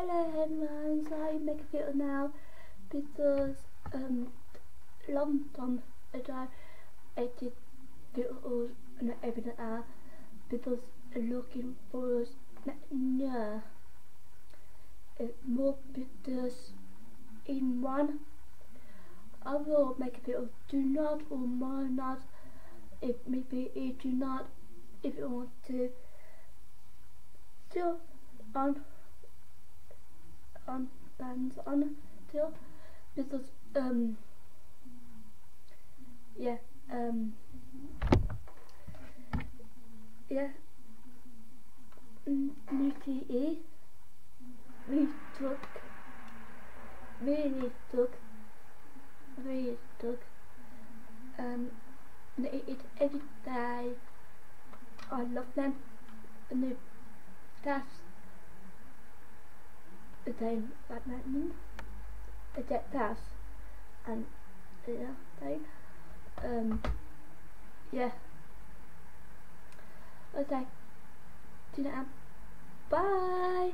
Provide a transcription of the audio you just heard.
hello so I make a video now? Because um long time ago I did videos and everything out uh, because looking for yeah, uh, more videos in one. I will make a video do not or might not if maybe you do not if you want to. Still on um, on bands on still because um yeah um yeah Nikki we took really took really took um it every day I love them and that's thing like lightning a jet pass. And yeah thing um yeah. Okay do you know bye